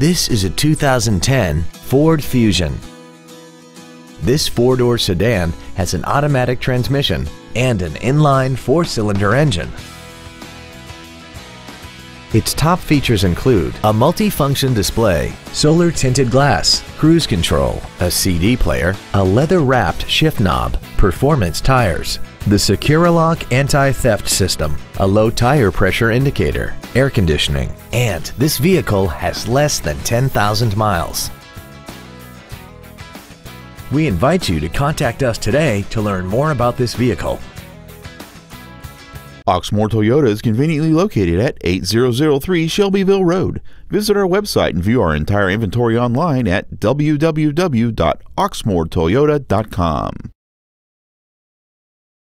This is a 2010 Ford Fusion. This four-door sedan has an automatic transmission and an inline four-cylinder engine. Its top features include a multi-function display, solar tinted glass, cruise control, a CD player, a leather-wrapped shift knob, performance tires, the Securilock anti-theft system, a low tire pressure indicator, air conditioning, and this vehicle has less than 10,000 miles. We invite you to contact us today to learn more about this vehicle. Oxmoor Toyota is conveniently located at 8003 Shelbyville Road. Visit our website and view our entire inventory online at www.oxmoortoyota.com.